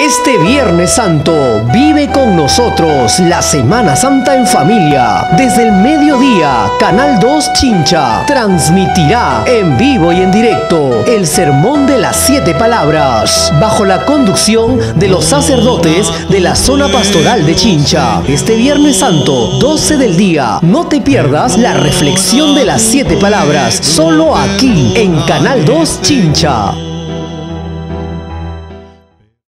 Este Viernes Santo vive con nosotros la Semana Santa en familia. Desde el mediodía, Canal 2 Chincha transmitirá en vivo y en directo el Sermón de las Siete Palabras, bajo la conducción de los sacerdotes de la zona pastoral de Chincha. Este Viernes Santo, 12 del día, no te pierdas la reflexión de las Siete Palabras, solo aquí en Canal 2 Chincha.